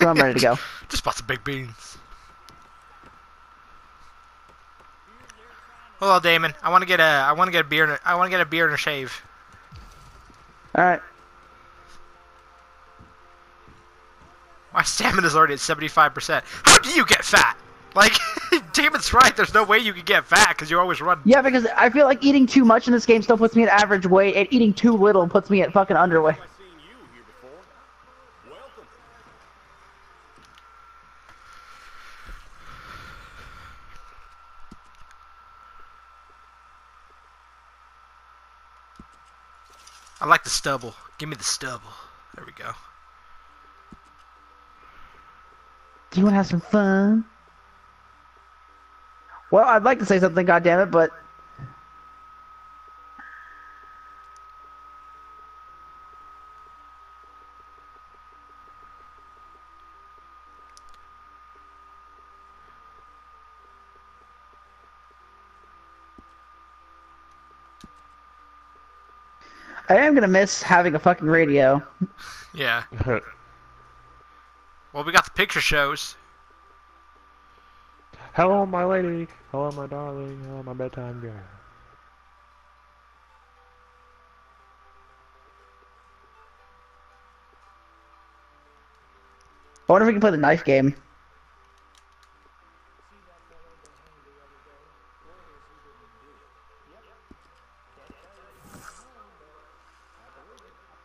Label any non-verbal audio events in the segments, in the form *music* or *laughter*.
I'm ready to go. *laughs* Just bought some big beans. Hello, Damon. I want to get a. I want to get a beer. And a, I want to get a beer and a shave. All right. My stamina's already at 75%. How do you get fat? Like, *laughs* Damon's right. There's no way you can get fat because you always run. Yeah, because I feel like eating too much in this game still puts me at average weight, and eating too little puts me at fucking underweight. I've seen you here before. Welcome. I like the stubble. Give me the stubble. There we go. Do you want to have some fun? Well, I'd like to say something, goddammit, but am gonna miss having a fucking radio. Yeah. *laughs* Well, we got the picture shows. Hello, my lady. Hello, my darling. Hello, my bedtime girl. I wonder if we can play the knife game.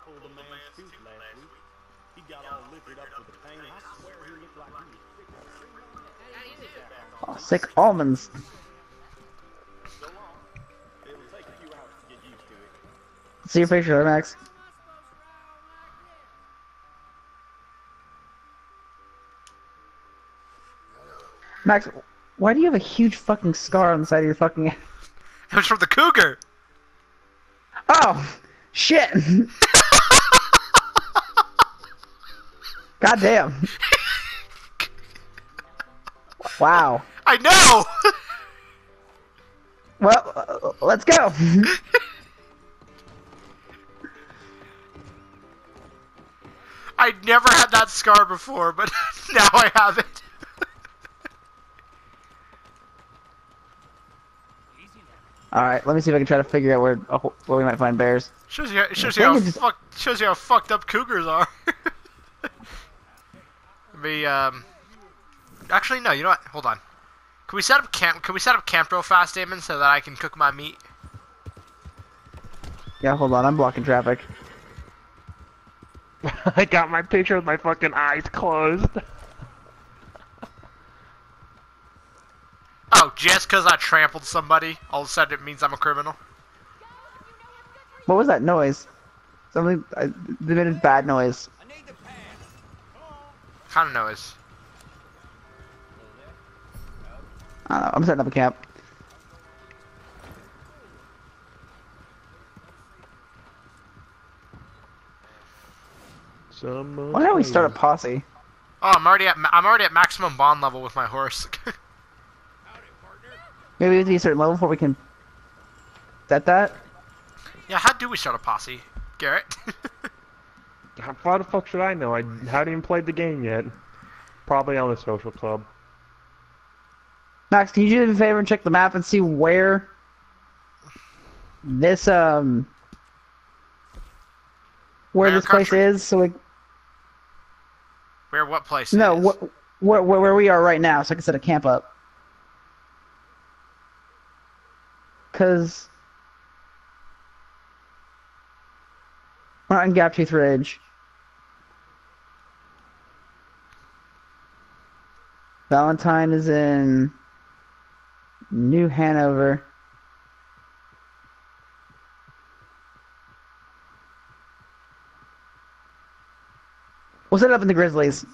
Pulled a man's tooth last week. He got all liquored up with the pain. I swear he looked like he was sick. Oh, sick almonds. So long. It'll take a few hours to get used to it. See your picture, there, Max. Max, why do you have a huge fucking scar on the side of your fucking? It was from the cougar. Oh, shit! *laughs* God damn! Wow. I know. *laughs* Well, uh, let's go. *laughs* I never had that scar before, but *laughs* now I have it. All right, let me see if I can try to figure out where uh, where we might find bears. Shows you, shows you how it's- fuck, shows you how fucked up cougars are. Me, um, actually no. You know what? Hold on. Can we set up camp? Can we set up camp real fast, Damon, so that I can cook my meat? Yeah, hold on, I'm blocking traffic. *laughs* I got my picture with my fucking eyes closed. Oh, just because I trampled somebody, all of a sudden it means I'm a criminal. What was that noise? Something I, they made a bad noise. Kind of noise. I don't know, I'm setting up a camp. Someone Why don't we start a posse? Oh, I'm already at ma- I'm already at maximum bond level with my horse. *laughs* Maybe we have to be a certain level before we can set that. yeah, how do we start a posse, Garrett? *laughs* How how the fuck should I know? I haven't even played the game yet. Probably on the social club. Max, can you do me a favor and check the map and see where this um where Where this place is? So we Where? What place? no, wh- where where where we are right now, so I can set a camp up. Cause we're not in Gap Tooth Ridge. Valentine is in New Hanover. We'll set it up in the Grizzlies,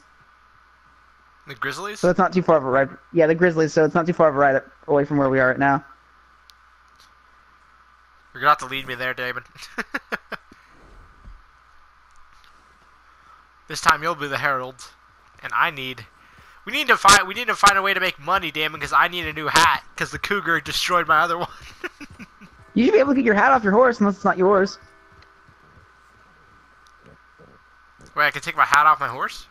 The Grizzlies? so it's not too far of a ride. Yeah, the Grizzlies, so it's not too far of a ride away from where we are right now. You're gonna have to lead me there, Damon. *laughs* this time you'll be the herald, and I need. We need to find. We need to find a way to make money, Damon, because I need a new hat. Because the cougar destroyed my other *laughs* one. You should be able to get your hat off your horse unless it's not yours. Wait, I can take my hat off my horse?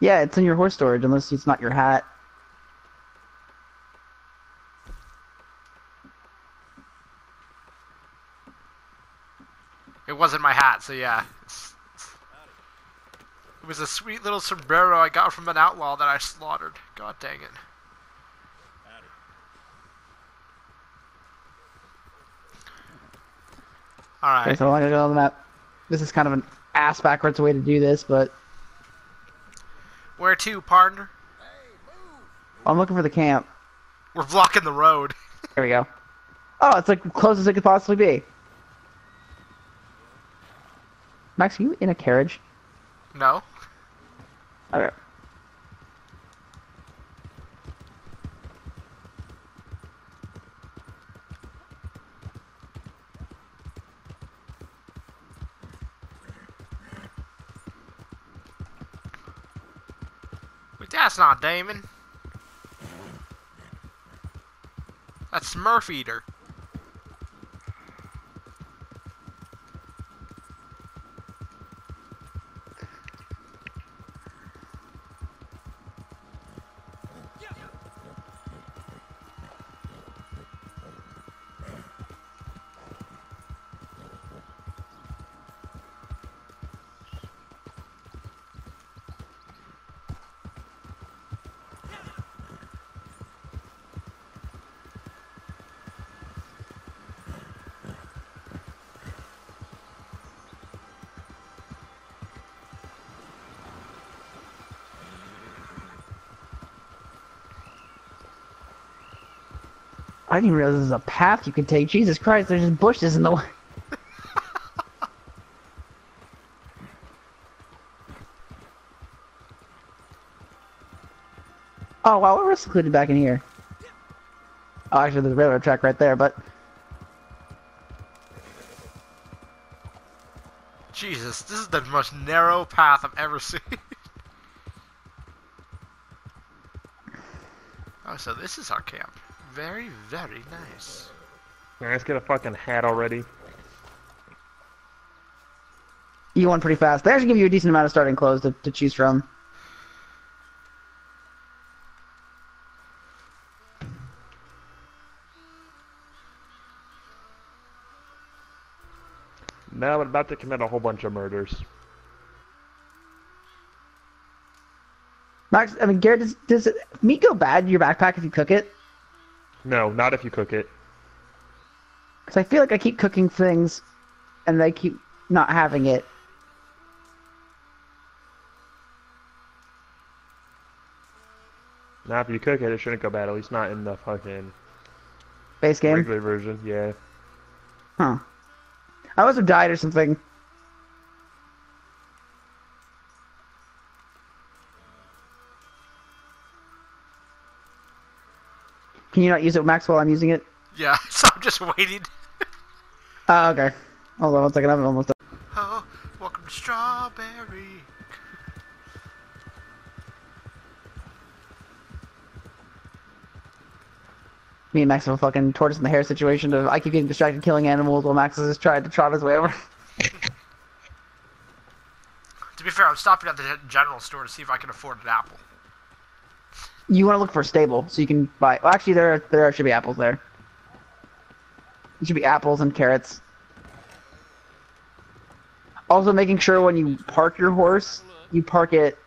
Yeah, it's in your horse storage unless it's not your hat. It wasn't my hat, so yeah. It's- It was a sweet little sombrero I got from an outlaw that I slaughtered. God dang it. Okay, Alright. so I'm gonna go on the map. This is kind of an ass backwards way to do this, but Where to, partner? I'm looking for the camp. We're blocking the road. *laughs* There we go. Oh, it's like close as it could possibly be. Max, are you in a carriage? No? Okay. Wait, that's not Damon. That's Smurf Eater. I didn't realize there's a path you can take. Jesus Christ, there's just bushes in the way. *laughs* oh wow, we're secluded back in here. Oh, actually, there's a railroad track right there, but Jesus, this is the most narrow path I've ever *laughs* seen. oh, so this is our camp. Very, very nice. Man, let's get a fucking hat already. you won pretty fast. They actually give you a decent amount of starting clothes to, to choose from. Now I'm about to commit a whole bunch of murders. Max, I mean, Garrett, does, does it, meat go bad in your backpack if you cook it? No, not if you cook it. Because I feel like I keep cooking things, and they keep not having it. Now if you cook it, it shouldn't go bad. At least not in the fucking Base game? regular version. Yeah. Huh. I must have died or something. Can you not use it, Max, while I'm using it? Yeah, *laughs* so I'm just waiting. Oh, okay. Hold on one second, I'm almost done. Oh, welcome to Strawberry. Me and Max have a fucking tortoise in the hare situation of I keep getting distracted killing animals while Max is just trying to trot his way over. *laughs* To be fair, I'm stopping at the general store to see if I can afford an apple. You want to look for a stable so you can buy. Well, actually, there there should be apples there. There should be apples and carrots. Also, making sure when you park your horse, you park it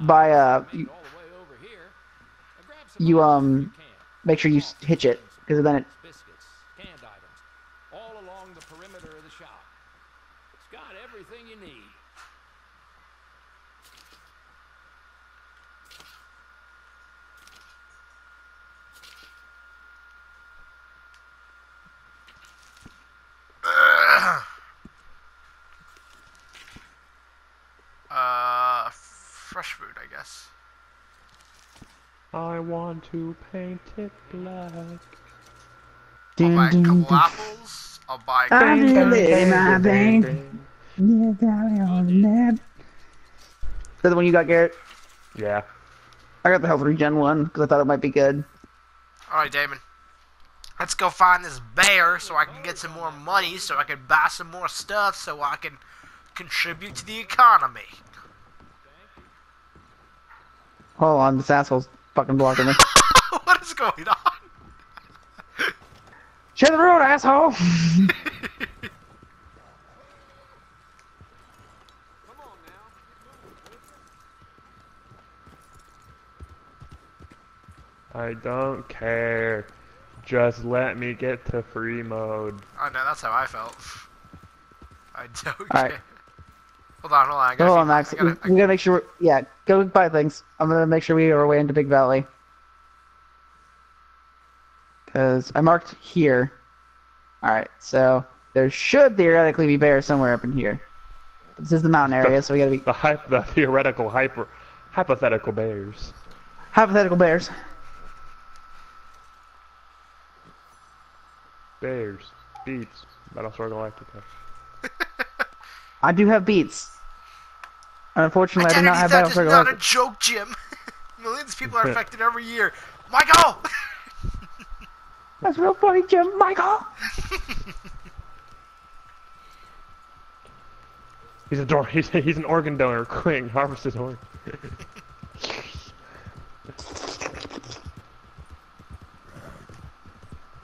by uh, you, you um, make sure you hitch it because then it. Biscuits, canned items, all along the perimeter of the shop. It's got everything you need. Uh, fresh food, I guess. I want to paint it black. I'll Dun, buy a dun, couple dun. apples. I'll buy. A I'm couple in carrots. it, my bang. Yeah, down on the net. Is that the one you got, Garrett? Yeah. I got the health regen one because I thought it might be good. All right, Damon. Let's go find this bear so I can get some more money, so I can buy some more stuff, so I can contribute to the economy. Hold on, this asshole's fucking blocking me. *laughs* what is going on? Share the road, asshole! *laughs* I don't care. Just let me get to free mode. Oh no, that's how I felt. I don't Alright. care. Hold on, hold on. I gotta Hold on, Max. I gotta- we, we gotta make sure. We're, yeah, go buy things. I'm gonna make sure we are way into Big Valley. Cause I marked here. All right, so there should theoretically be bears somewhere up in here. This is the mountain area, so we gotta be The hype, the theoretical hyper, hypothetical bears. hypothetical bears. Bears. Beats. Battlestar Galactica. *laughs* I do have beats. Unfortunately, I do not have Identity theft Battlestar is not a joke, Jim. *laughs* Millions of people are *laughs* affected every year. Michael! That's real funny, Jim. Michael. He's a door. He's he's an organ donor. Quick, harvest his organ.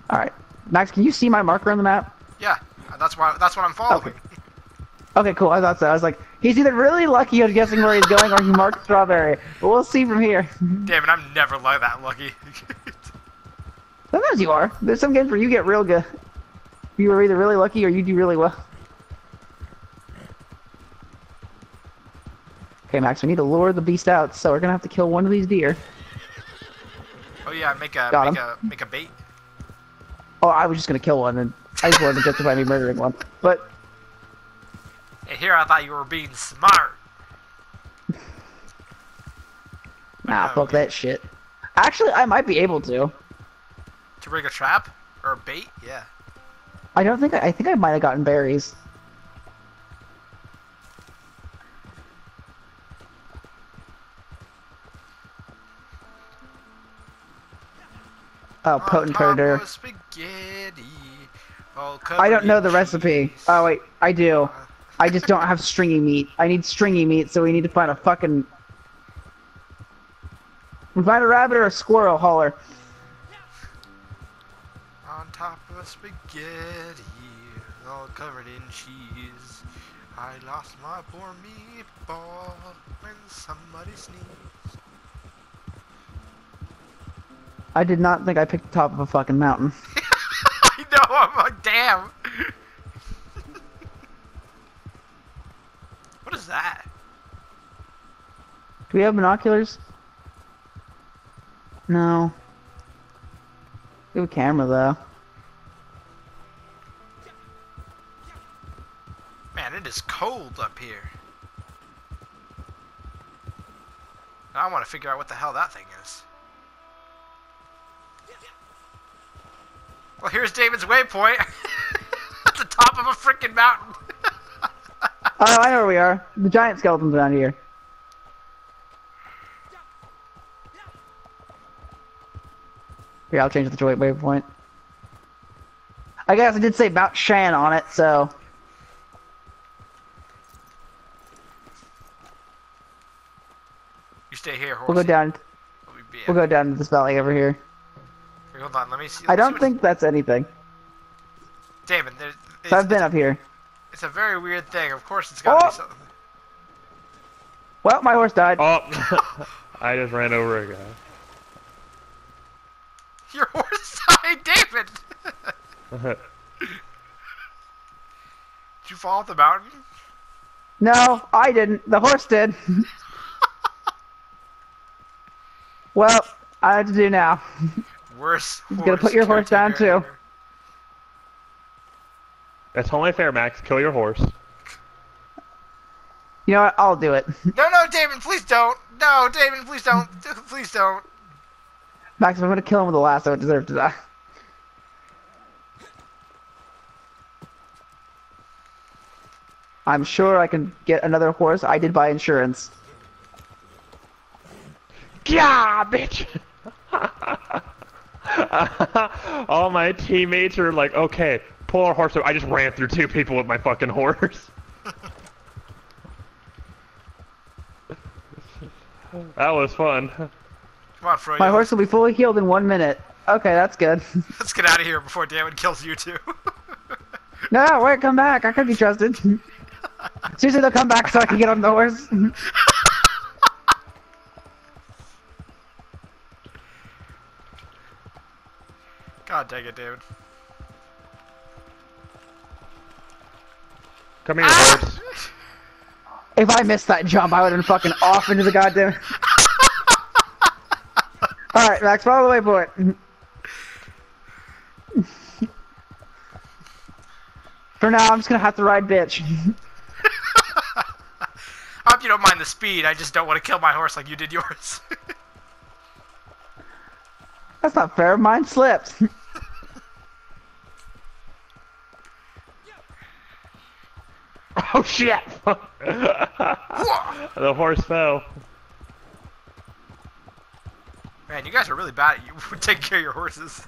All right, Max, can you see my marker on the map? yeah, that's why. That's what I'm following. Okay. Okay, cool. I thought so. I was like, he's either really lucky at guessing where he's going, or he marked strawberry. But we'll see from here. Damn it, I'm never like that lucky. *laughs* Sometimes you are. There's some games where you get real good. You are either really lucky or you do really well. Okay, Max, we need to lure the beast out, so we're gonna have to kill one of these deer. oh yeah, make a Got make him. a make a bait. Oh, I was just gonna kill one, and I just wanted to justify me murdering one. But And here I thought you were being smart. nah, fuck that shit. Actually, I might be able to. To rig a trap or a bait, yeah. I don't think I, I think I might have gotten berries. Oh, uh, potent On predator. I don't know the recipe. Oh wait, I do. Uh, I just don't have stringy meat. I need stringy meat, so we need to find a fucking. We find a rabbit or a squirrel hauler. Top of spaghetti, all covered in cheese. I lost my poor meatball when somebody sneezed. I did not think I picked the top of a fucking mountain. *laughs* I know, I'm like, damn. *laughs* what is that? Do we have binoculars? No. We have a camera though. It is cold up here. I want to figure out what the hell that thing is. Well, here's David's waypoint. *laughs* At the top of a freaking mountain. *laughs* Oh, I know where we are. The giant skeletons around here. Here, I'll change the joint waypoint. I guess I did say Mount Shann on it, so stay here, horse. we'll go down. We'll go down to this valley over here. Hold on, let me see. I let me see don't what- think that's anything. David, there, it's, So I've been up here. it's a very weird thing. Of course, it's got to Oh! be something. Well, my horse died. Oh, *laughs* I just ran over a guy. Your horse *laughs* died, David. *laughs* Did you fall off the mountain? No, I didn't. The horse did. Well, I have to do now. Worse. He's *laughs* gonna put your horse down, caretaker too. ever. That's only fair, Max. Kill your horse. You know what? I'll do it. No, no, Damon, please don't. No, Damon, please don't. *laughs* Please don't. Max, if I'm gonna kill him with the lasso, I don't deserve to die. I'm sure I can get another horse. I did buy insurance. Yeah, bitch. *laughs* All my teammates are like, okay, pull our horse up. I just ran through two people with my fucking horse. *laughs* That was fun. Come on, Froyo. My horse will be fully healed in one minute. Okay, that's good. *laughs* Let's get out of here before Damon kills you too. no, wait, come back. I could be trusted. Seriously, they'll come back so I can get on the horse. God dang it, David. Come here, ah! horse. if I missed that jump, I would have been fucking off into the goddamn. *laughs* Alright, Max, follow the way for it. For now, I'm just gonna have to ride bitch. *laughs* I hope you don't mind the speed. I just don't want to kill my horse like you did yours. *laughs* That's not fair. Mine slipped. *laughs* Oh shit! *laughs* the horse fell. Man, you guys are really bad at you *laughs* taking care of your horses.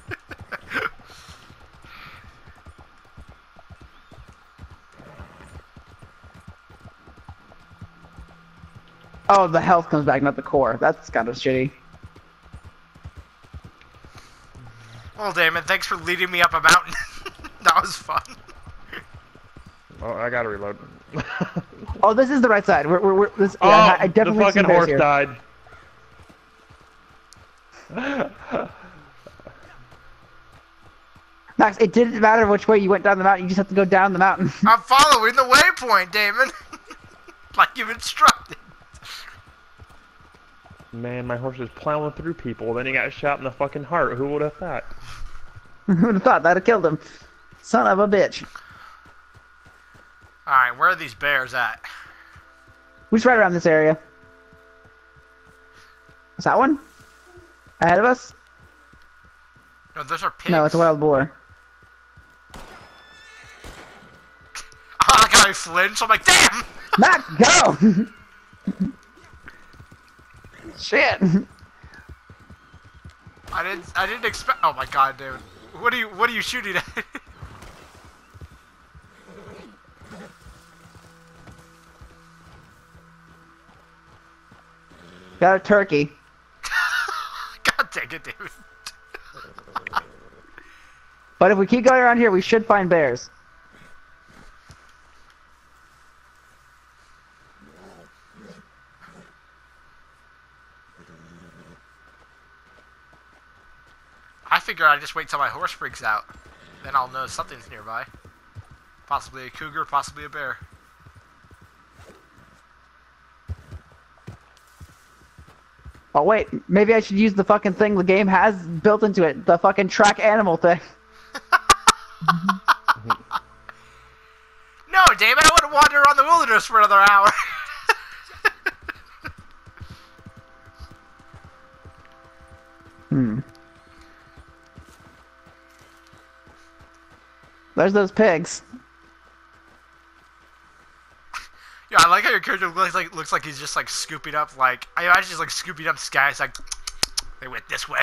Oh, the health comes back, not the core. That's kind of shitty. Well, Damon, thanks for leading me up a mountain. *laughs* that was fun. Oh, I gotta reload. *laughs* Oh, this is the right side. We're, we're, we're this, oh, yeah, I definitely the see fucking bears horse here. died. *laughs* Max, it didn't matter which way you went down the mountain. You just have to go down the mountain. I'm following the waypoint, Damon. like you've instructed. Man, my horse is plowing through people. Then he got shot in the fucking heart. Who would have thought? *laughs* Who would have thought that'd have killed him? Son of a bitch. Alright, where are these bears at? We just right around this area. Is that one? Ahead of us? No, those are pigs. No, it's a wild boar. *laughs* I like how I flinched. I'm like, damn! Max, go! *laughs* Shit. Mm-hmm. I didn't. I didn't expect. Oh my god, dude. What are you? What are you shooting at? *laughs* Got a turkey. *laughs* god dang it, dude. But if we keep going around here, we should find bears. I figure I just wait till my horse freaks out. Then I'll know something's nearby. Possibly a cougar, possibly a bear. Oh wait, maybe I should use the fucking thing the game has built into it. The fucking track animal thing. *laughs* No, David, I wouldn't wander around the wilderness for another hour. Hmm. There's those pigs. yeah, I like how your character looks like looks like he's just like scooping up like I imagine he's like scooping up guy. It's like they went this way.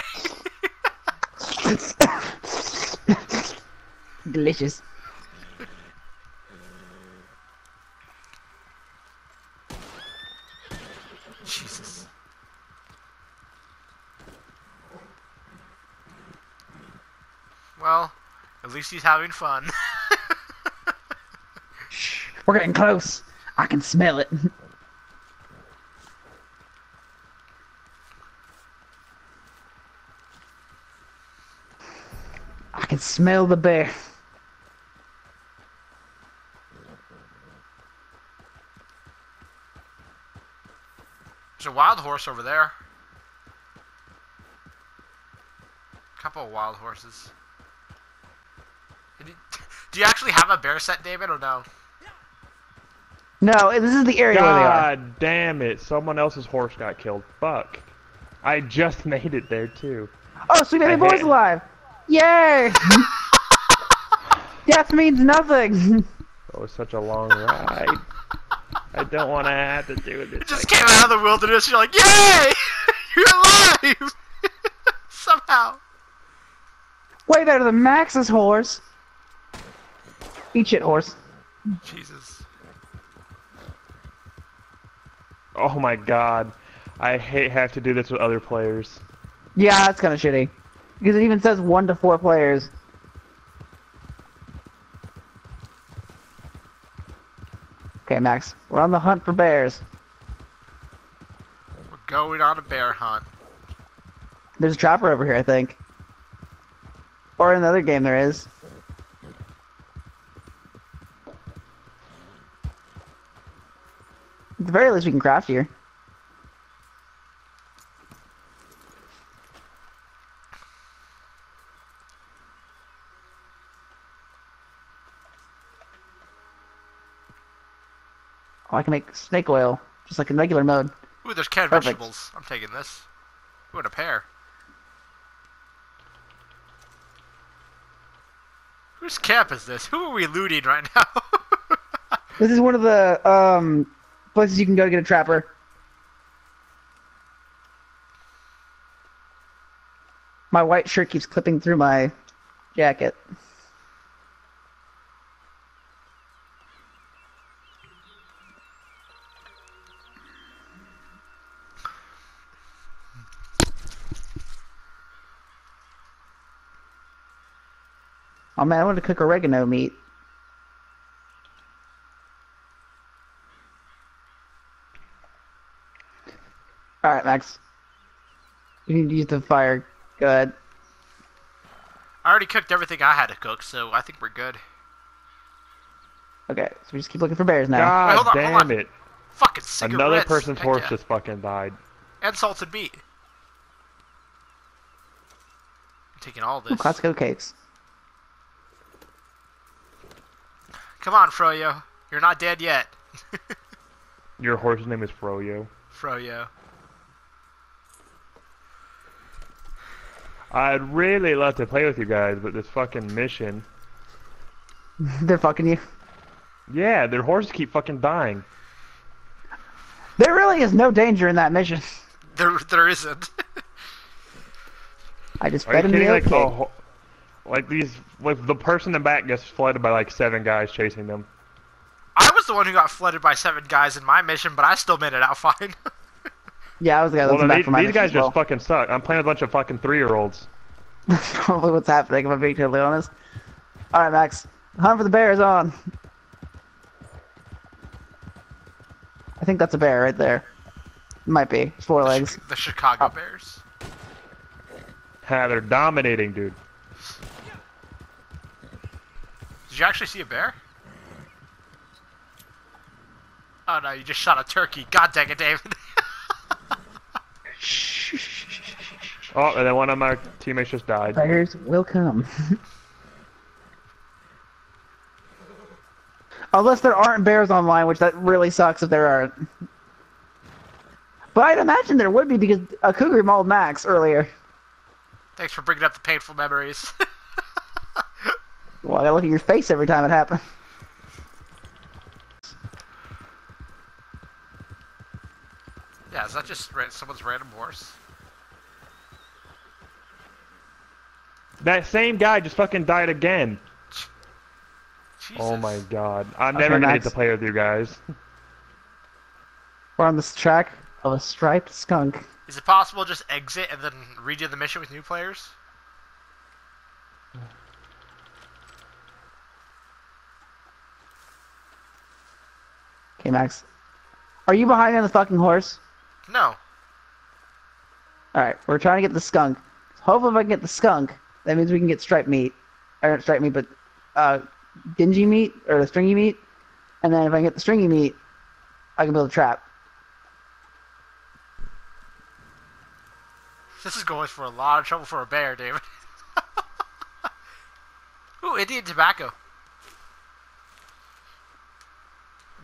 *laughs* Delicious. Jesus. Well, at least he's having fun. Shh, *laughs* we're getting close. I can smell it. *laughs* I can smell the bear. There's a wild horse over there. A Couple of wild horses. Did you- Do you actually have a bear set, David, or no? No, this is the area where they are. God damn it! Someone else's horse got killed. Fuck. I just *laughs* made it there too. Oh, sweet baby I boy's hate- alive! Yay! *laughs* Death means nothing. That was such a long ride. I don't want to have to do this. You just like- came out of the wilderness, you're like, Yay! *laughs* You're alive! Somehow. Way better than Max's horse. Eat shit, horse. Jesus. Oh my god. I hate have to do this with other players. Yeah, that's kind of shitty. Because it even says one to four players. Okay, Max, we're on the hunt for bears. We're going on a bear hunt. There's a trapper over here, I think. Or in another game there is. At the very least, we can craft here. Oh, I can make snake oil, just like in regular mode. Ooh, there's canned Perfect. vegetables. I'm taking this. Ooh, and a pear. Whose camp is this? Who are we looting right now? *laughs* This is one of the um, places you can go to get a trapper. My white shirt keeps clipping through my jacket. Oh man, I want to cook oregano meat. Alright, Max. You need to use the fire. Go ahead. I already cooked everything I had to cook, so I think we're good. Okay, so we just keep looking for bears now. God hold on, hold damn on. it! Fucking cigarettes. Another person's Heck horse yeah. just fucking died. And salted meat. I'm taking all Ooh, this. Costco cakes. Come on, Froyo. You're not dead yet. *laughs* Your horse's name is Froyo. Froyo. I'd really love to play with you guys, but this fucking mission. *laughs* They're fucking you. Yeah, their horses keep fucking dying. There really is no danger in that mission. There, there isn't. *laughs* I just Are you fed him the kidding? Like, okay. like these, like the person in the back gets flooded by like seven guys chasing them. I was the one who got flooded by seven guys in my mission, but I still made it out fine. *laughs* Yeah, I was the guy that Well, was then back these, for my these guys as well. just fucking suck. I'm playing a bunch of fucking three-year-olds. That's *laughs* probably what's happening, if I'm being totally honest. Alright, Max. Hunt for the bear is on. I think that's a bear right there. Might be. Four the, legs. Chi- the Chicago Oh. Bears. Ha, they're dominating, dude. Did you actually see a bear? Oh no, you just shot a turkey. God dang it, David. *laughs* Oh, and then one of my teammates just died. Bears will come. *laughs* Unless there aren't bears online, which that really sucks if there aren't. But I'd imagine there would be because a cougar mauled Max earlier. Thanks for bringing up the painful memories. *laughs* Well, I look at your face every time it happens. Yeah, is that just someone's random horse? That same guy just fucking died again. Jesus. Oh my god. I'm Okay, never gonna Max. get to play with you guys. We're on this track of a striped skunk. Is it possible to just exit and then redo the mission with new players? Okay, Max. Are you behind on the fucking horse? No. Alright, we're trying to get the skunk. Hopefully if I can get the skunk, that means we can get striped meat. Or not striped meat, but uh dingy meat or the stringy meat. And then if I can get the stringy meat, I can build a trap. This is going for a lot of trouble for a bear, David. *laughs* Ooh, Indian tobacco.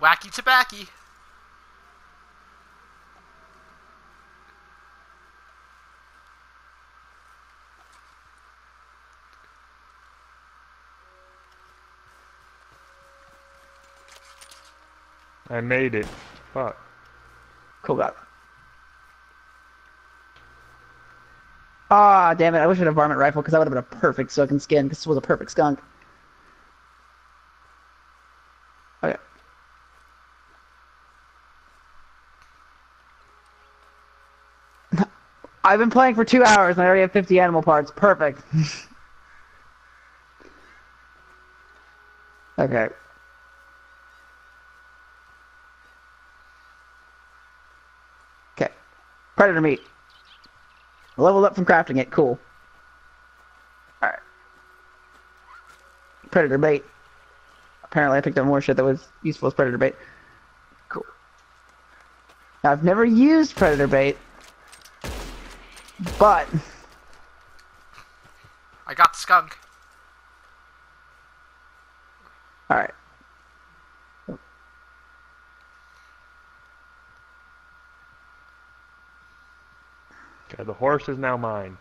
Wacky tobacco. I made it. Fuck. Cool got it. Ah, damn it. I wish I had a varmint rifle because that would have been a perfect soaking skin because this was a perfect skunk. Okay. *laughs* I've been playing for two hours and I already have 50 animal parts. Perfect. *laughs* Okay. Predator meat. Leveled up from crafting it. Cool. Alright. Predator bait. Apparently I picked up more shit that was useful as predator bait. Cool. Now I've never used predator bait. But I got the skunk. Alright. Okay, the horse is now mine.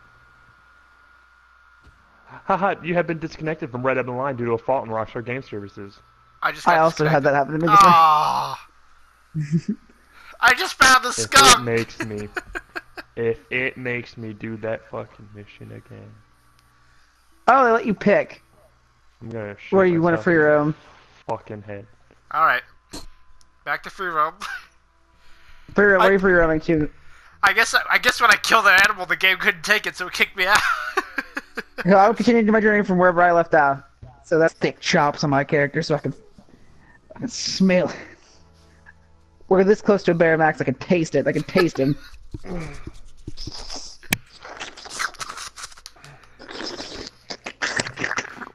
Haha, you have been disconnected from Red Dead Online due to a fault in Rockstar Game Services. I just got I also had that happen to me. before. Ah. I just found the If it makes me, *laughs* if it makes me do that fucking mission again, Oh, they let you pick I'm gonna shoot where you want it myself for your own. fucking head. All right, back to free roam. free your, I- where you for your own too. I guess I guess when I killed the animal, the game couldn't take it, so it kicked me out. *laughs* No, I'll continue my journey from wherever I left off. So that's thick chops on my character, so I can, I can smell. it. We're this close to a bear, Max. I can taste it. I can taste him. *laughs*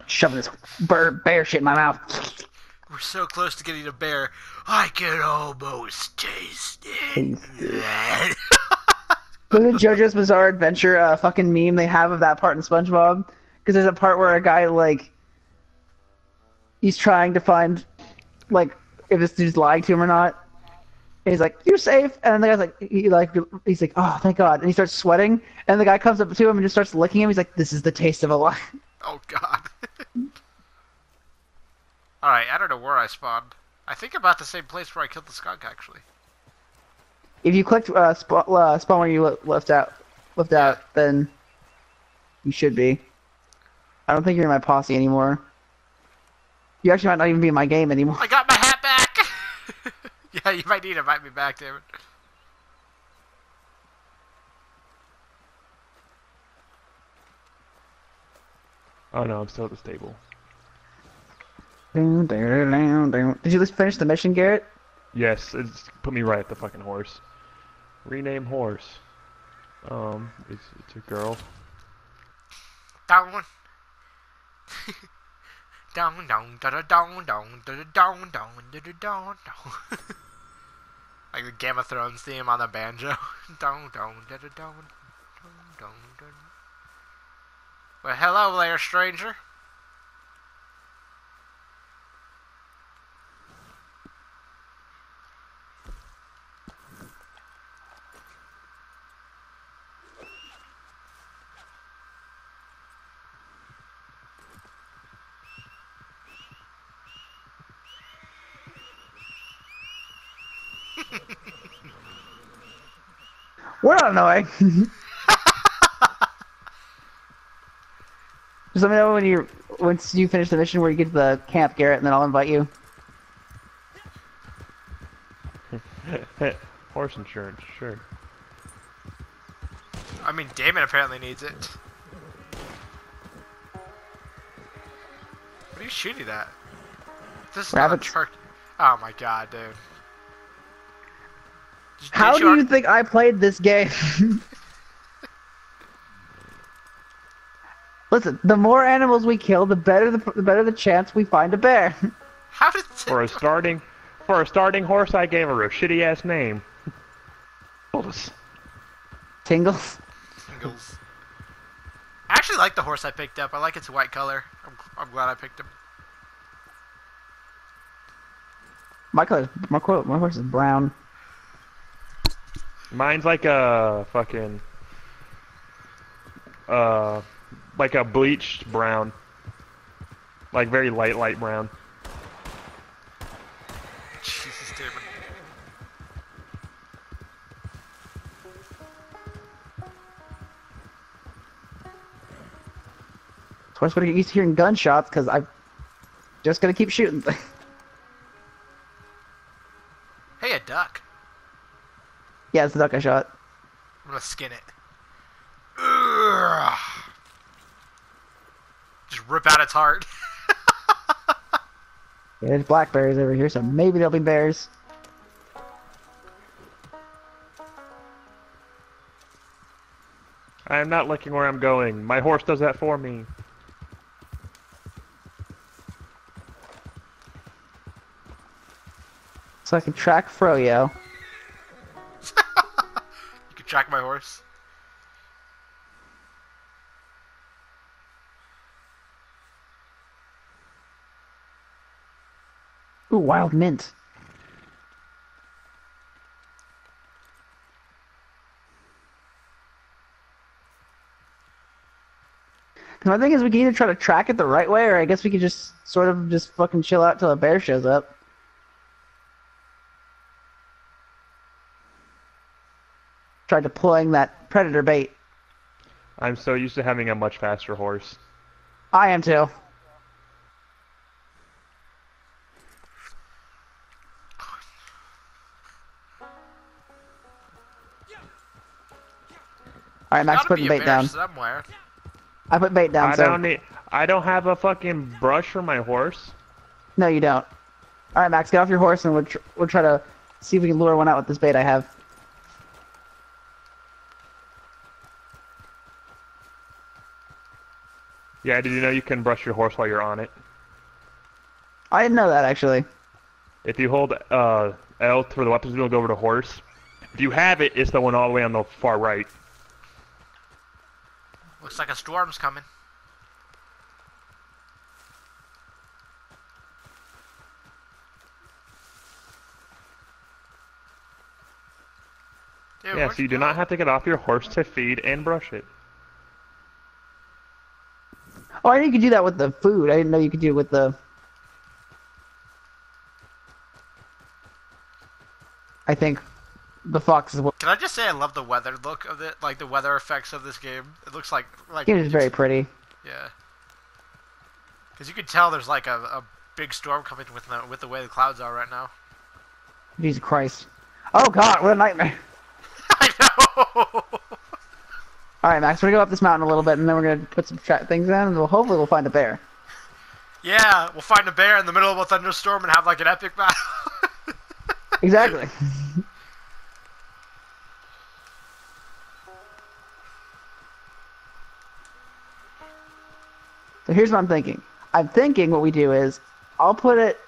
Shoving this bird bear shit in my mouth. We're so close to getting a bear. I can almost taste it. *laughs* At JoJo's Bizarre Adventure uh, fucking meme they have of that part in SpongeBob. Because there's a part where a guy, like, he's trying to find, like, if this dude's lying to him or not. And he's like, "You're safe," and the guy's like, he like, he's like, "Oh, thank God!" And he starts sweating, and the guy comes up to him and just starts licking him. He's like, "This is the taste of a lie." *laughs* oh God. *laughs* All right, I don't know where I spawned. I think about the same place where I killed the skunk, actually. If you clicked uh, spawn, uh, spawn where you left out, left out, then you should be. I don't think you're in my posse anymore. You actually might not even be in my game anymore. I got my hat back. *laughs* yeah, you might need to invite me back, David. Oh no, I'm still at the stable. Did you just finish the mission, Garrett? Yes, it's put me right at the fucking horse. Rename horse. Um, it's it's a girl. Down. *laughs* down, down, da da down, down, da da down, down, da da down, down. *laughs* like the Game of Thrones theme on the banjo. *laughs* down, down, da da down, down, down, down. Well, hello there, stranger. We're not annoying. *laughs* Just let me know when you once you finish the mission where you get to the camp, Garrett, and then I'll invite you. *laughs* horse insurance, sure. I mean, Damon apparently needs it. What are you shooting at? This is Rabbits. not a church. Oh my god, dude. Just- How do you think I played this game? *laughs* Listen, the more animals we kill, the better the, the better the chance we find a bear. *laughs* How did For a starting, for a starting horse, I gave her a shitty ass name. Bulls. Tingles. Tingles. I actually like the horse I picked up. I like its white color. I'm, I'm glad I picked him. My color, my, co- my horse is brown. Mine's like a fucking, uh, like a bleached brown. Like very light, light brown. Jesus, Damon. So I'm just gonna get used to hearing gunshots because I'm just gonna keep shooting. *laughs* Hey, a duck. Yeah, it's a duck I shot. I'm gonna skin it. Just rip out its heart. *laughs* yeah, there's black bears over here, so maybe there'll be bears. I am not looking where I'm going. My horse does that for me. So I can track Froyo. Track my horse. Ooh, wild mint. My thing is, we can either try to track it the right way, or I guess we could just sort of just fucking chill out till a bear shows up. Try deploying that predator bait. I'm so used to having a much faster horse. I am too. All right, Max, Gotta putting bait down. somewhere. I put bait down. I so don't need. I don't have a fucking brush for my horse. no, you don't. All right, Max, get off your horse, and we'll tr- we'll try to see if we can lure one out with this bait I have. Yeah, did you know you can brush your horse while you're on it? I didn't know that actually. If you hold uh, L for the weapons wheel, go over to horse. If you have it, it's the one all the way on the far right. Looks like a storm's coming. Dude, Yeah, so you do go? not have to get off your horse to feed and brush it. Oh, I knew you could do that with the food. I didn't know you could do it with the. I think the fox is what. Can I just say I love the weather look of it, like the weather effects of this game. It looks like like It is very pretty. yeah. Because you can tell there's like a, a big storm coming with the with the way the clouds are right now. Jesus Christ. Oh God, what a nightmare. *laughs* I know. *laughs* All right, Max, we're gonna go up this mountain a little bit, and then we're gonna put some tra- things in, and we'll hopefully we'll find a bear. yeah, we'll find a bear in the middle of a thunderstorm and have like an epic battle. *laughs* Exactly. so here's what I'm thinking. I'm thinking what we do is I'll put it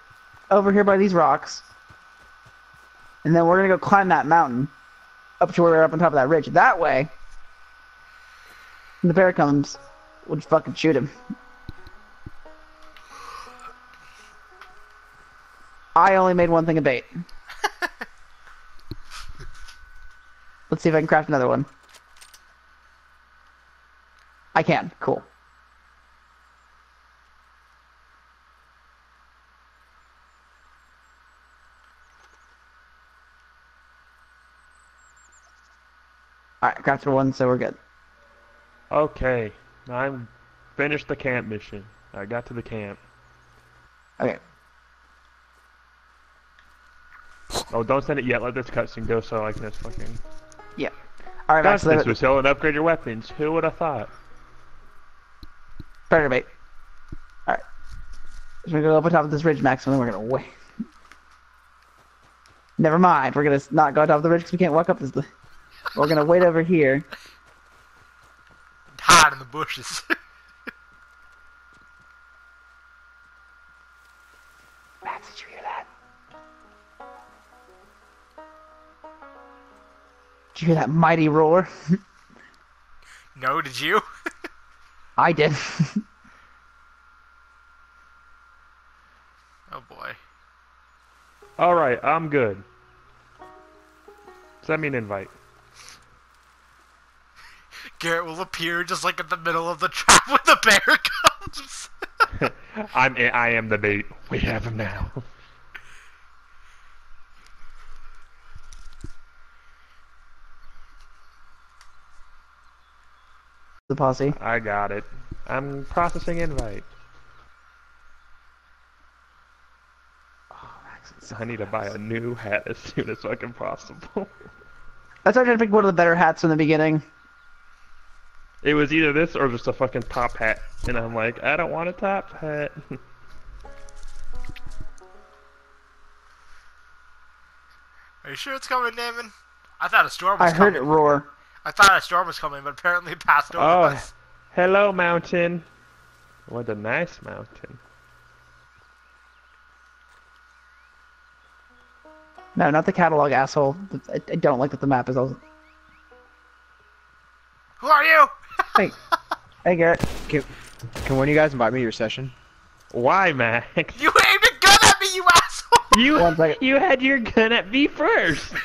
over here by these rocks, and then we're gonna go climb that mountain up to where we're up on top of that ridge. That way, when the bear comes, we'll just fucking shoot him. I only made one thing of bait. *laughs* Let's see if I can craft another one. I can. Cool. Alright, crafted one, so we're good. Okay, I'm finished the camp mission. I got to the camp. Okay. Oh, don't send it yet. Let this cutscene go so I can just fucking. Yeah. Alright, Max, Got this was and upgrade your weapons. Who would have thought? predator bait. Alright. So we're gonna go up on top of this ridge, Max, and then we're gonna wait. Never mind, we're gonna not go on top of the ridge because we can't walk up this. We're gonna wait over here. Hide in the bushes. *laughs* Max, did you hear that? Did you hear that mighty roar? *laughs* no, did you? *laughs* I did. Oh boy. All right, I'm good. Send me an invite. Garrett will appear just like in the middle of the trap *laughs* when the bear comes. *laughs* I'm. I am the bait. We have him now. the posse. I got it. I'm processing invite. Oh, I need to buy a new hat as soon as fucking possible. That's *laughs* why I tried to pick one of the better hats in the beginning. It was either this or just a fucking top hat, and I'm like, I don't want a top hat. *laughs* Are you sure it's coming, Damon? I thought a storm was I heard coming. it roar. I thought a storm was coming, but apparently it passed over Oh. us. Hello, mountain. What a nice mountain. No, not the catalog, asshole. I, I don't like that the map is all. Who are you? Hey, hey, Garrett. Can, can one of you guys invite me to your session? Why, Max? You aimed a gun at me, you asshole! You One second. you had your gun at me first. *laughs*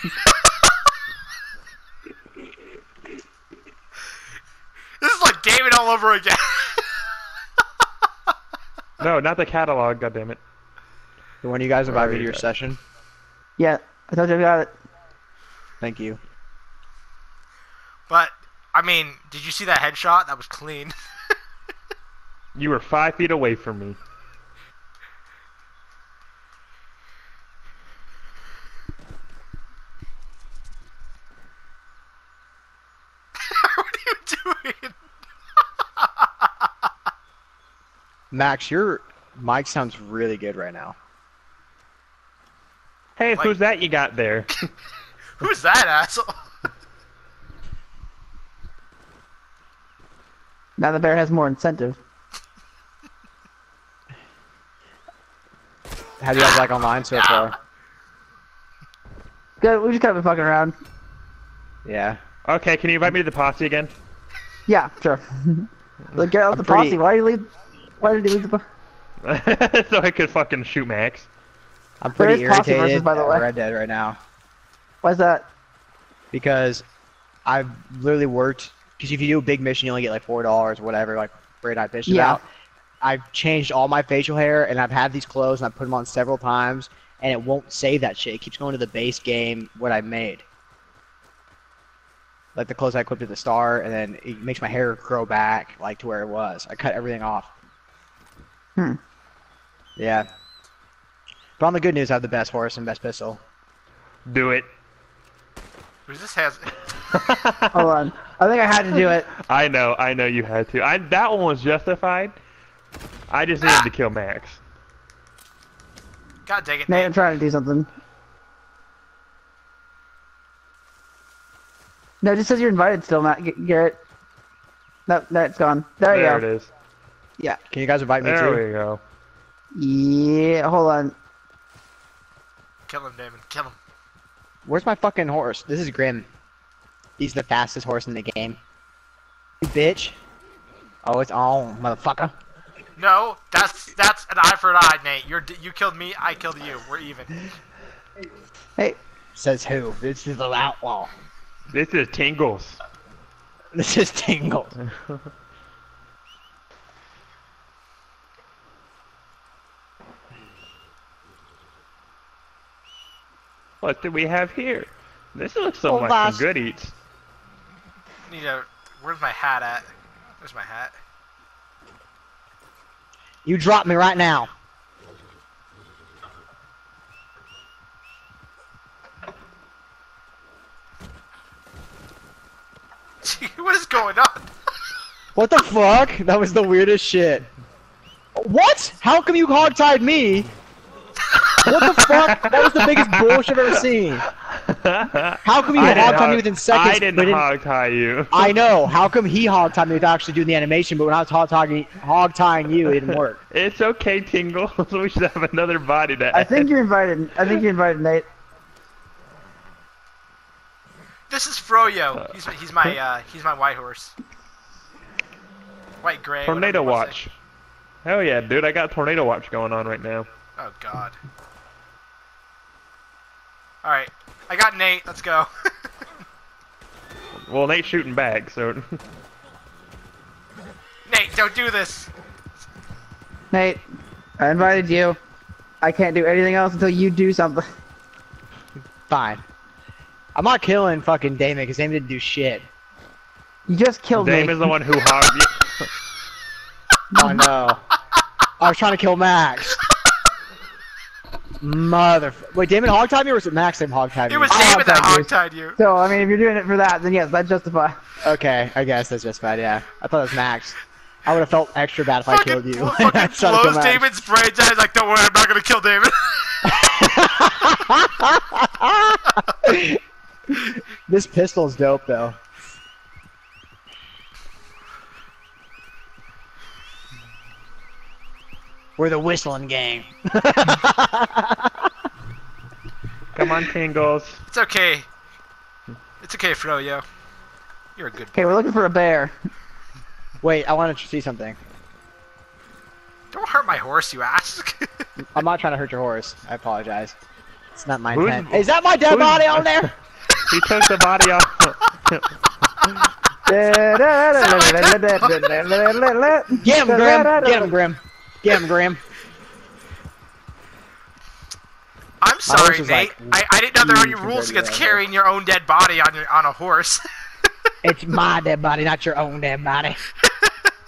This is like Damon all over again. no, not the catalog. God damn it. Can one of you guys invite me to your session? Yeah, I told you I got it. Thank you. but I mean, did you see that headshot? That was clean. *laughs* You were five feet away from me. *laughs* what are you doing? *laughs* Max, your mic sounds really good right now. Hey, Like- who's that you got there? Who's that asshole? Now the bear has more incentive. How do you guys like online so far? Good, we just kind of been fucking around. Yeah. okay, can you invite me to the posse again? Yeah, sure. *laughs* Look, get out I'm the pretty- posse. Why did you leave? Why did you leave the? po- *laughs* so I could fucking shoot Max. I'm pretty There is posse irritated versus, by the at way. Red Dead right now Why's that? because I've literally worked. Because if you do a big mission, you only get like four dollars, or whatever. Like Braid I bitched Yeah. about. I've changed all my facial hair and I've had these clothes and I put them on several times and it won't save that shit. It keeps going to the base game what I made. Like the clothes I equipped at the start, and then it makes my hair grow back like to where it was. I cut everything off. Hmm. Yeah. But on the good news, I have the best horse and best pistol. Do it. Who's this has? *laughs* Hold on. I think I had to do it. *laughs* I know, I know you had to. I that one was justified. I just needed to kill Max. God dang it, Nate, Nate. I'm trying to do something. No, it just says you're invited still, Matt. G- Garrett. No, no, it's gone. There, there you it go. it is. Yeah. Can you guys invite me There too? we go. Yeah, hold on. Kill him, Damon. Kill him. Where's my fucking horse? This is Grim. He's the fastest horse in the game. You bitch. Oh, it's on, motherfucker. No, that's that's an eye for an eye, Nate. You're you killed me. I killed you. We're even. Hey, Says who? This is the outlaw. This is Tingles. *laughs* This is Tingle. *laughs* What do we have here? This looks so Well, much last- some good eats. Need a. Where's my hat at? There's my hat. You drop me right now. *laughs* what is going on? *laughs* What the fuck? That was the weirdest shit. What? How come you hogtied me? What the fuck? That was the biggest bullshit I've ever seen. *laughs* How come you I didn't me within seconds? I didn't but hog tie you. I know. How come he hogtied me without actually doing the animation, but when I was hog tying, hog tying you, it didn't work? *laughs* It's okay, Tingles. *laughs* we should have another body to I think you're invited. I think you're invited, Nate. This is Froyo. He's he's my uh he's my white horse. White gray. Tornado watch. say. Hell yeah, dude! I got tornado watch going on right now. Oh God. All right, I got Nate. Let's go. *laughs* Well, Nate's shooting back, so *laughs* Nate, don't do this. Nate, I invited you. I can't do anything else until you do something. *laughs* Fine. I'm not killing fucking Damon because Damon didn't do shit. You just killed Dame me. is the one who harmed you. Oh no. I was trying to kill Max. Mother. Wait, Damon hogtied me or was it Max that hogtied me? It was I David that hogtied you. So I mean, if you're doing it for that, then yes, that justify. Okay, I guess that's just bad. Yeah, I thought it was Max. I would have felt extra bad if I killed you. *laughs* fucking I tried to kill blows Max. David's brains out. He's like, don't worry, I'm not gonna kill David. *laughs* This pistol's dope though. We're the whistling gang. *laughs* Come on, Tingles. it's okay. It's okay, Froyo. You're a good. Okay, we're looking for a bear. Wait, I want to see something. Don't hurt my horse, you ass. *laughs* I'm not trying to hurt your horse. I apologize. It's not my Who's- intent. Is that my dead body on there? *laughs* He took the body off. Get him, Grim. Get him, Grim. Get him, Grim. I'm sorry, horse Nate. like, I, I didn't know there were any rules against to carrying your own dead body on your on a horse. *laughs* It's my dead body, not your own dead body.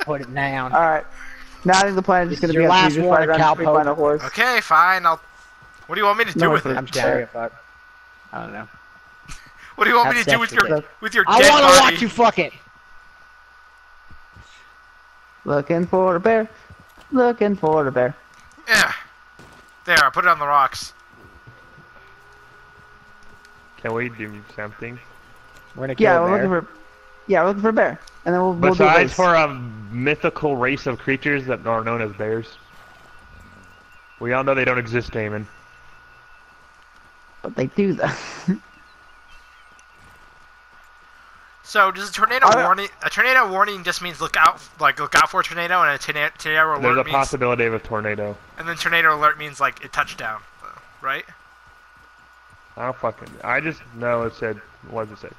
Put it down. All right. Now I think the plan is just gonna is your be us last to just warning, ride around and cowpoke. find a horse. okay, fine. I'll. What do you want me to do No, with it? I'm just kidding. I don't fuck. I don't know. *laughs* What do you want me to do sex with with your it. with your I want to body? watch you fuck it. Looking for a bear. Looking for a bear. Yeah. There, I put it on the rocks. Can we do something? We're gonna kill Yeah, a we're bear. looking for. Yeah, we're looking for a bear, and then we'll, we'll do a Besides race. for a mythical race of creatures that are known as bears. We all know they don't exist, Damon. But they do though. *laughs* So does a tornado I- warning? A tornado warning just means look out, like look out for a tornado, and a tornado, tornado There's a means, possibility of a tornado. and then tornado alert means like it touched down, uh, right? I don't fucking. I just know it said. What does it say?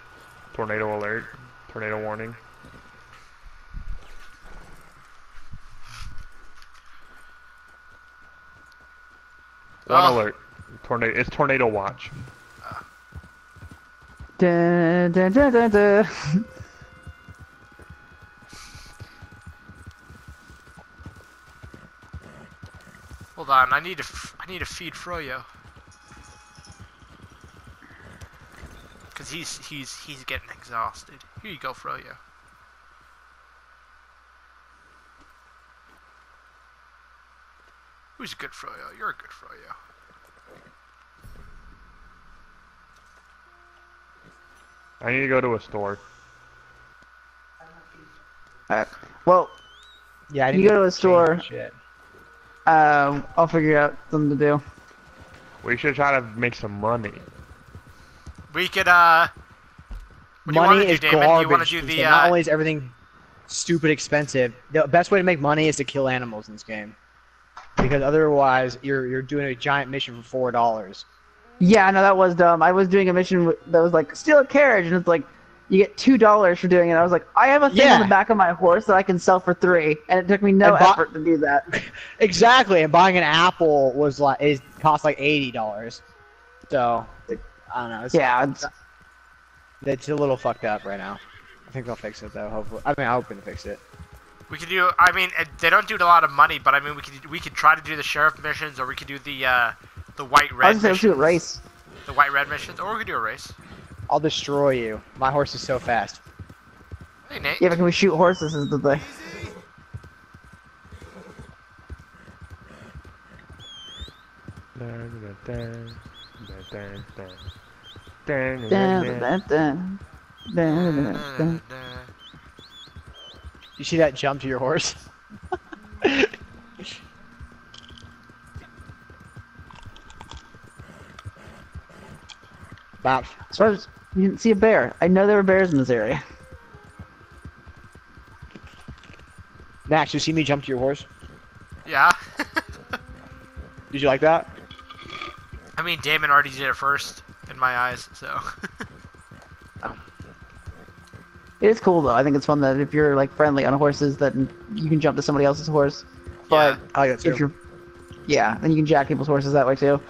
Tornado alert. Tornado warning. One Oh. alert. Tornado. It's tornado watch. Dun, dun, dun, dun, dun. Hold on, I need to I need to feed Froyo. Cause he's he's he's getting exhausted. Here you go, Froyo. Who's a good Froyo? You're a good Froyo. I need to go to a store. Alright. Well, Yeah, I You need go to a store. Shit. um, I'll figure out something to do. We should try to make some money. We could uh. What do you wanna money do, is Damon? garbage. You wanna do the, game. Not uh, only is everything stupid expensive, the best way to make money is to kill animals in this game. Because otherwise, you're you're doing a giant mission for four dollars. Yeah, no, that was dumb. I was doing a mission that was like steal a carriage, and it's like you get two dollars for doing it. I was like, I have a thing on the back of my horse that I can sell for three, and it took me no And bu- effort to do that. *laughs* Exactly, and buying an apple was like it cost like eighty dollars. So I don't know. It's, Yeah, it's, it's a little fucked up right now. I think they'll fix it though. Hopefully, I mean, I'm hoping to fix it. We could do. I mean, they don't do a lot of money, but I mean, we could we could try to do the sheriff missions, or we could do the uh, the white I red was gonna say let's do a race. The white red missions, or we could do a race. I'll destroy you. My horse is so fast. Hey Nate. Yeah, but can we shoot horses? Is the thing. You see that jump to your horse? *laughs* Bop. As far as you didn't see a bear, I know there were bears in this area. Max, you see me jump to your horse? Yeah. *laughs* Did you like that? I mean, Damon already did it first in my eyes, so. *laughs* It is cool though. I think it's fun that if you're like friendly on horses, that you can jump to somebody else's horse. But I like if you're, yeah, then you can jack people's horses that way too.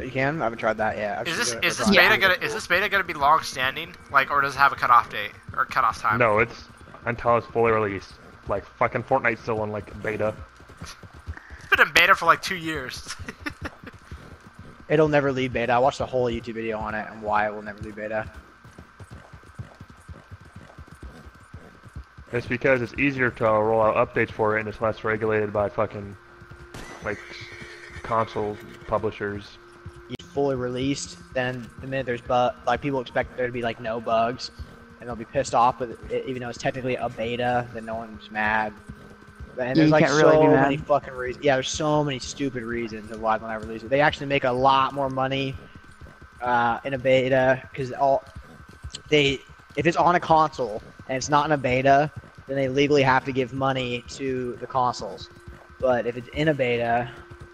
You can? I haven't tried that yet. I Is this do it. is this That's beta gonna is this beta gonna be long standing? Like, or does it have a cutoff date or cutoff time? No, it's until it's fully released. Like fucking Fortnite's still in like beta. It's been in beta for like two years. *laughs* It'll never leave beta. I watched a whole YouTube video on it and why it will never leave beta. It's because it's easier to roll out updates for it and it's less regulated by fucking like console publishers. Fully released, then the minute there's bug, like people expect there to be like no bugs, and they'll be pissed off with it, even though it's technically a beta. Then no one's mad. And there's like can't really so many fucking reasons. Yeah, there's so many stupid reasons of why they'll never release it. They actually make a lot more money uh, in a beta because all they if it's on a console and it's not in a beta, then they legally have to give money to the consoles. But if it's in a beta,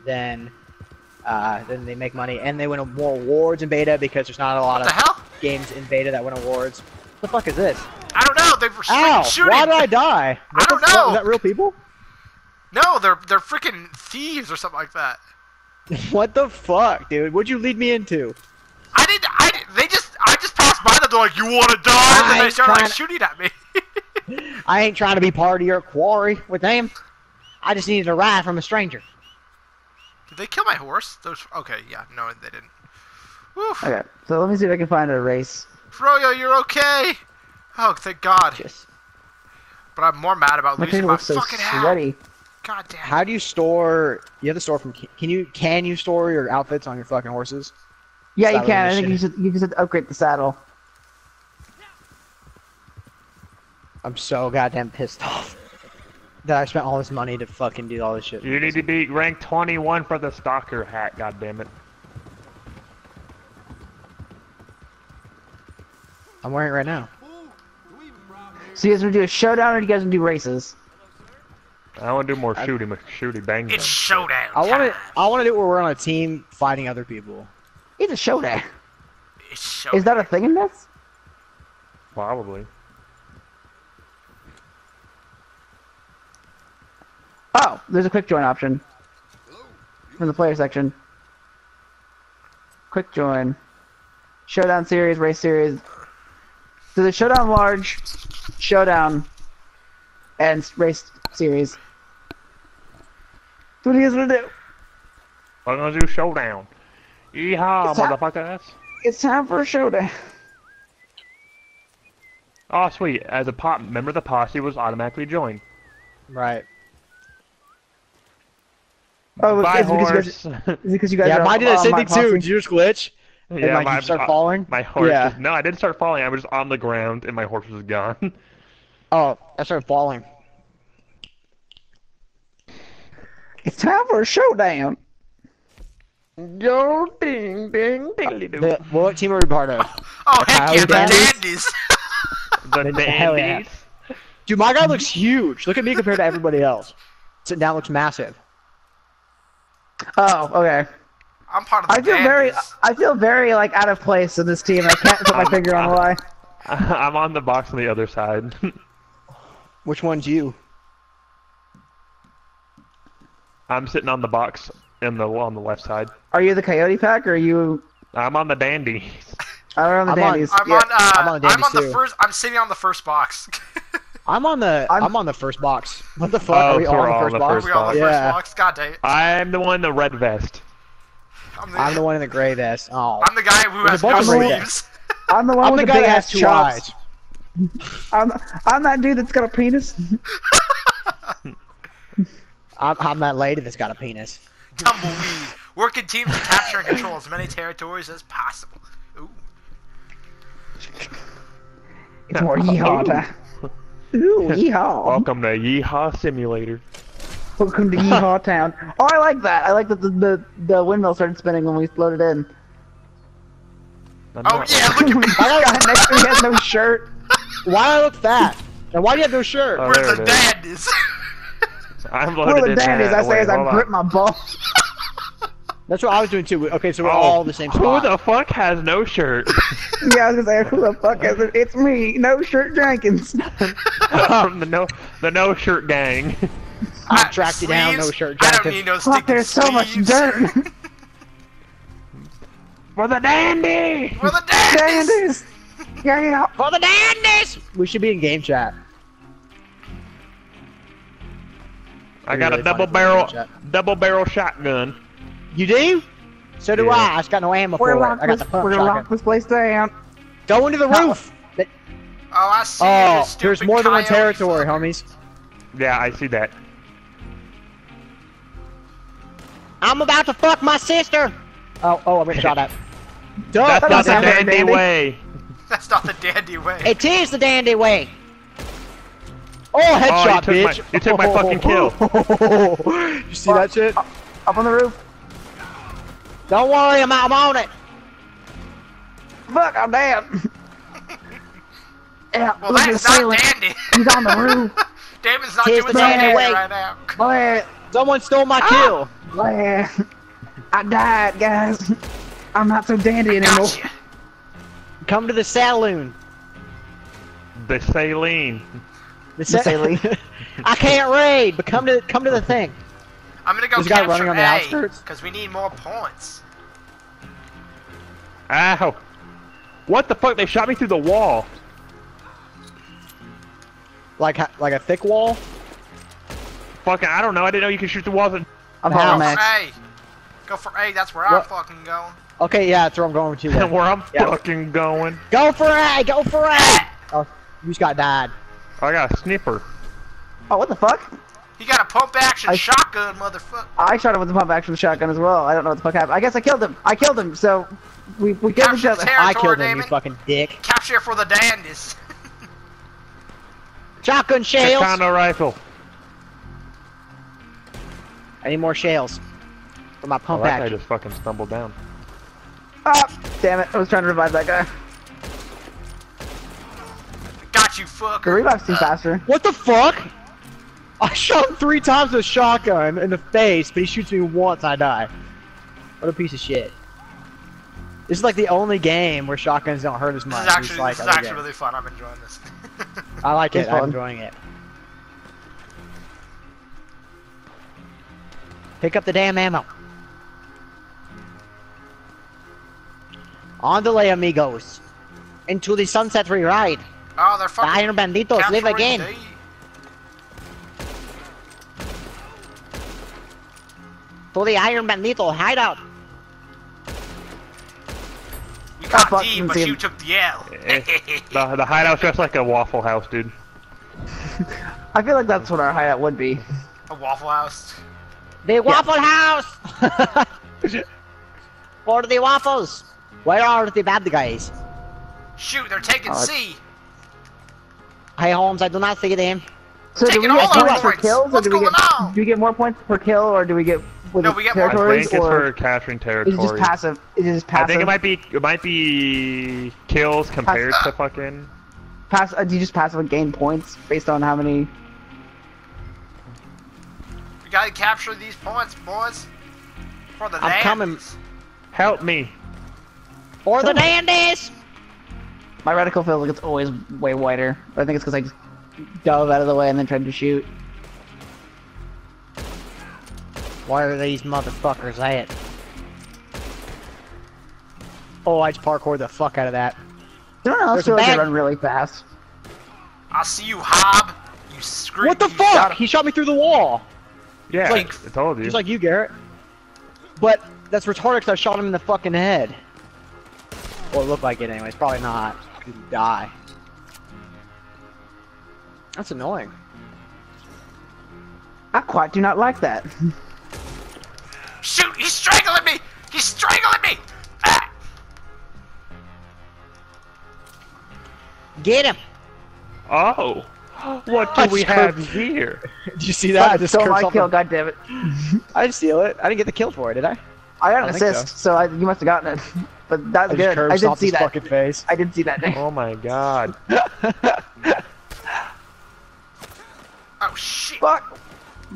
then uh, then they make money and they win more awards in beta because there's not a lot What of games in beta that win awards. What the fuck is this? I don't know. They were Ow! shooting. Why did I *laughs* die? What don't know. Is that real people? No, they're they're freaking thieves or something like that. *laughs* What the fuck, dude? What'd you lead me into? I didn't. I didn't, they just. I just passed by them. They're like, "You want to die?" I And then they started like trying- shooting at me. *laughs* I ain't trying to be part of your quarry with them. I just needed a ride from a stranger. Did they kill my horse? Those. Okay, yeah. No, they didn't. Woof. Okay, so let me see if I can find a race. Froyo, you're okay. Oh, thank God. Just But I'm more mad about my losing my looks so fucking hat. sweaty. God damn. How do you store? You have to store from. Can you can you store your outfits on your fucking horses? Yeah, you can. I think you mission. should you should upgrade the saddle. I'm so goddamn pissed off that I spent all this money to fucking do all this shit. You need to be ranked 21 for the stalker hat, God damn it. I'm wearing it right now. So you guys want to do a showdown, or you guys want to do races? I want to do more shooting, shooting bang. It's bang. showdown. I want to. I want to do it where we're on a team fighting other people. It's a showdown. It's showdown. Is that a thing in this? Probably. Oh, there's a quick join option from the player section. Quick join, showdown series, race series. So the showdown large, showdown, and race series. So what do you guys want to do? I'm gonna do showdown. Yeehaw, It's motherfuckers. It's time for a showdown. Oh, sweet. As a pop member of the posse was automatically joined. Right. Oh, Bye, it's because you guys, horse. is because you guys Yeah, are mine did the on same my thing too. Did you just glitch? And, like, you start uh, falling? My horse. Yeah. just- no, I didn't start falling. I was just on the ground and my horse was gone. *laughs* Oh, I started falling. It's time for a showdown. Yo, ding, ding, ding, The, what team are we part of? *laughs* Oh heck yeah, the the dandies? dandies. *laughs* The Hell yeah. dandies. Dude, my guy looks huge. Look at me compared to everybody else. Sitting down looks massive. Oh, okay. I'm part of the I feel very, dandies. I feel very like out of place in this team. I can't put my finger on why. I'm on the box on the other side. Which one's you? I'm sitting on the box in the on the left side. Are you the Coyote Pack or are you? I'm on the dandies. I'm on the I'm on- Dandies. I'm Yeah. on. Uh, I'm on the I'm on the too. first. I'm sitting on the first box. I'm on the. I'm- I'm, on the first box. What the fuck? Oh, are we so all we're on the first on the box? first we all on the Yeah. first box. God dang it. I'm the one in the red vest. I'm the, I'm the one in the gray vest. Oh. I'm the guy who There's has a bunch no of red sleeves. I'm the one I'm with the the, guy big that ass has two chops. eyes. I'm, I'm that dude that's got a penis. *laughs* I'm, I'm that lady that's got a penis. Tumbleweed. Working teams to capture and control as many territories as possible. Ooh. It's more yeehaw time. Ooh, *laughs* yeehaw. Welcome to Yeehaw Simulator. Welcome to *laughs* Yeehaw Town. Oh, I like that. I like that the, the, the windmill started spinning when we loaded in. I'm Oh not- yeah, look at me. My guy next to me has no shirt. *laughs* Why do I look fat? And why do you have no shirt? Oh, We're the it is. dandies. I'm One loaded of the in dandies, that. I say Wait, as I grip my balls. That's what I was doing too. Okay, so we're Oh, all the same spot. Who the fuck has no shirt? *laughs* yeah, I was gonna say, who the fuck is it? It's me, no shirt Jenkins. *laughs* Um, the no the no shirt gang. *laughs* I tracked you down, no Sleeves? shirt I don't need no Fuck, stinking there's so much dirt. For the dandy! We're the dandies. Dandies. Yeah, yeah. For the dandies! We should be in game chat. I got really a double barrel for the chat. double barrel shotgun. You do? So do Yeah. I. I just got no ammo We're for it. locked I got the pump we're gonna lock this place down. Go into the No. roof. Oh, I see. you, Oh, stupid there's more than one territory, homies. Yeah, I see that. I'm about to fuck my sister. Oh, oh, I'm getting shot at. *laughs* Duh, That's that not the dandy dandy. way. *laughs* That's not the dandy way. It is the dandy way. Oh, Oh, headshot, you took my- bitch. you took my fucking kill. *laughs* you see that shit? Up on the roof. Don't worry, I'm, I'm on it. Fuck, I'm dead. *laughs* yeah, well, look at the that's not ceiling. dandy. He's on the roof. *laughs* Damon's not Here's doing the dandy dandy right now. *laughs* Boy, Someone stole my Ah! kill. boy, I died, guys. I'm not so dandy anymore. Gotcha. Come to the saloon. The saline. The, The saline. I can't raid, but come to come to the thing. I'm gonna go There's a guy running on the A, outskirts. because we need more points. Ow. What the fuck? They shot me through the wall. Like like a thick wall. Fucking, I don't know. I didn't know you could shoot the walls. And... I'm Now. hauling Go for A. Go for A. That's where I'm fucking going. Okay, yeah, that's where I'm going to. Then. *laughs* where I'm Yeah. fucking going. Go for A. Go for A. Oh, you just got died. I got a snipper. Oh, what the fuck? He got a pump action I- shotgun, motherfucker. I shot him with the pump action shotgun as well. I don't know what the fuck happened. I guess I killed him. I killed him, so we, we killed each other. I killed him, you fucking dick. Capture for the dandies. *laughs* Shotgun shells. Katana rifle. I need more shells for my Oh, pump that guy action. just fucking stumbled down. Ah, damn it. I was trying to revive that guy. Got you, The fucker. revives seem faster. What the fuck? I shot him three times with a shotgun in the face, but he shoots me once, I die. What a piece of shit. This is like the only game where shotguns don't hurt as This much. is It's actually like this is actually games. really fun. I'm enjoying this. *laughs* I like It's it. I'm enjoying it. Pick up the damn ammo. On the way, amigos. Into the sunset we ride. oh, they're The Iron Banditos live again. D. To the Iron Bandito hideout. We got fuck, D, but you him. took the L. The, the hideout's just like a Waffle House, dude. *laughs* I feel like that's what our hideout would be. A Waffle House. The Waffle House! *laughs* For the waffles! Where are the bad guys? Shoot, they're taking Uh, C. Hey Holmes, I do not see them. So do we get points for kills, or What's do we get on? do we get more points per kill, or do we get with No, we get more I territories, think it's or for capturing is territory. it just passive? Is it just I think it might be it might be kills compared to fucking. pass. Uh, do you just passively gain points based on how many? We gotta capture these points, boys. For the I'm coming. Help me! For the dandies! My reticle feels like it's always way wider. I think it's because I just dove out of the way and then tried to shoot. Where are these motherfuckers at? Oh, I just parkour the fuck out of that. Someone else There's a like they bag. run really fast. I see you, Hob. You scream. What the you fuck? shot- He shot me through the wall! Yeah, Like- I told you. Just like you, Garrett. But that's retarded because I shot him in the fucking head. Well, it looked like it anyways. Probably not. He'd die. That's annoying. I quite do not like that. *laughs* He's strangling me! Ah! Get him! oh, what do I we just have heard- here? *laughs* Did you see that? I just Stole my kill, the- goddammit. *laughs* I didn't steal it. I didn't get the kill for it, did I? I got I an think assist, so, I, you must have gotten it. *laughs* But that's good. I did off see that. fucking face. I did see that. Oh my god. Oh shit! Fuck.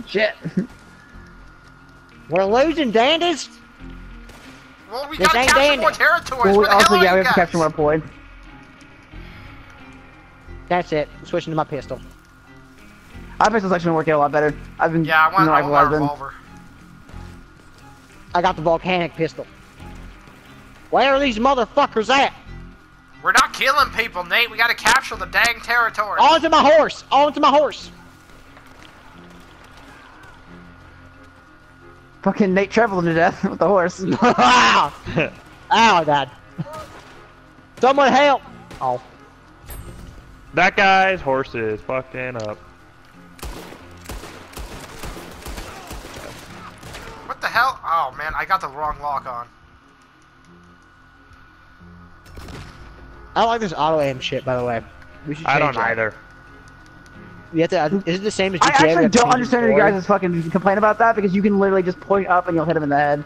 Shit. We're losing, dandies. Well, we This gotta capture dandy. more territories. Well, we also, hell are yeah, we you have to capture more points. That's it. I'm switching to my pistol. My pistol's actually been working a lot better. I've been Yeah, I want, using I rifle want I've a been- revolver. I got the volcanic pistol. Where are these motherfuckers at? We're not killing people, Nate. We gotta capture the dang territory. Onto my horse! Onto my horse! Fucking Nate Trevor him to death *laughs* with the horse. Ow! Ow, Dad. Someone help! Oh. that guy's horse is fucking up. What the hell? Oh man, I got the wrong lock on. I don't like this auto aim shit, by the way. We should I don't change either. Have to, uh, is it the same as GTA? I actually don't understand you guys' fucking complain about that because you can literally just point up and you'll hit him in the head.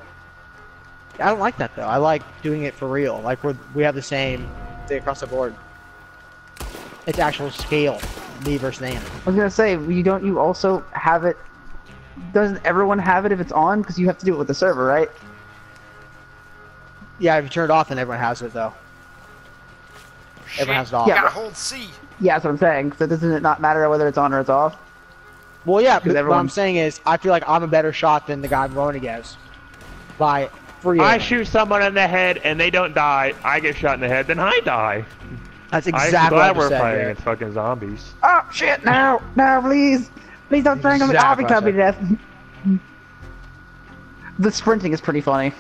I don't like that though. I like doing it for real. Like we we have the same thing across the board. It's actual scale, me versus Nan. I was gonna say, you don't you also have it? Doesn't everyone have it if it's on? Because you have to do it with the server, right? Yeah, if you turn it off, then everyone has it though. Shit. Everyone has it off. Yeah, gotta but- hold C. Yeah, that's what I'm saying. So doesn't it not matter whether it's on or it's off? Well, yeah, but what I'm saying is, I feel like I'm a better shot than the guy I'm going against by free. I shoot someone in the head and they don't die. I get shot in the head, then I die. That's I'm exactly glad what I we're said. playing Garrett. against fucking zombies. Oh shit! No, no, please, please don't strangle me. I'll be Exactly. coming to death. The sprinting is pretty funny.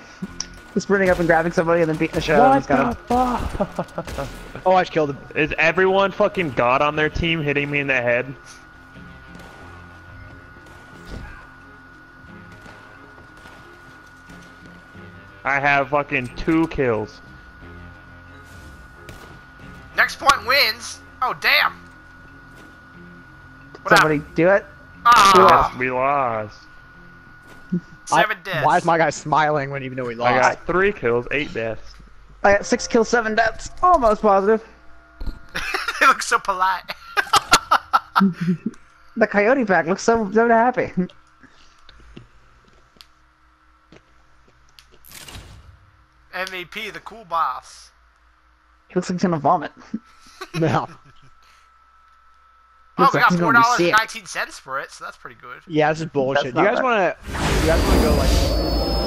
The sprinting up and grabbing somebody and then beating the shit out of them is kind of. Oh, I just killed him. Is everyone fucking god on their team hitting me in the head? I have fucking two kills. Next point wins. Oh damn. What Somebody do it. Ah, We lost. Seven I- deaths. Why is my guy smiling when even though we lost? I got three kills, eight deaths. I got six kills, seven deaths. Almost positive. *laughs* they look so polite. *laughs* The coyote pack looks so so happy. MVP, the cool boss. He looks like he's gonna vomit. *laughs* no. Oh, Looks we got four dollars nineteen for it, so that's pretty good. Yeah, this is bullshit. That's You guys not want to? You guys want to go like?